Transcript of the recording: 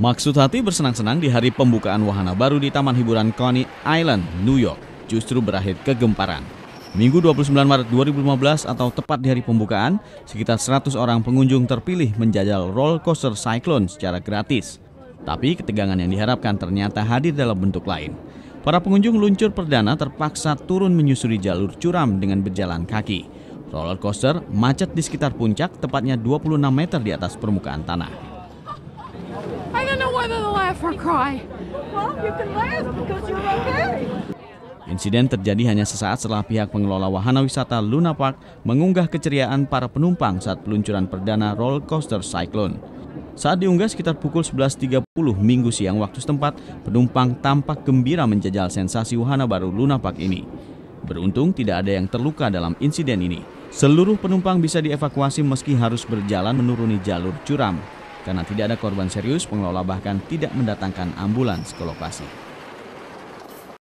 Maksud hati bersenang-senang di hari pembukaan wahana baru di Taman Hiburan Coney Island, New York, justru berakhir kegemparan. Minggu 29 Maret 2015 atau tepat di hari pembukaan, sekitar 100 orang pengunjung terpilih menjajal roller coaster Cyclone secara gratis. Tapi ketegangan yang diharapkan ternyata hadir dalam bentuk lain. Para pengunjung luncur perdana terpaksa turun menyusuri jalur curam dengan berjalan kaki. Roller coaster macet di sekitar puncak, tepatnya 26 meter di atas permukaan tanah. I don't know whether to laugh or cry. Well, you can laugh because you're okay. Insiden terjadi hanya sesaat setelah pihak pengelola wahana wisata Luna Park mengunggah keceriaan para penumpang saat peluncuran perdana roller coaster Cyclone. Saat diunggah sekitar pukul 11.30 minggu siang waktu setempat, penumpang tampak gembira menjajal sensasi wahana baru Luna Park ini. Beruntung tidak ada yang terluka dalam insiden ini. Seluruh penumpang bisa dievakuasi meski harus berjalan menuruni jalur curam. Karena tidak ada korban serius, pengelola bahkan tidak mendatangkan ambulans ke lokasi.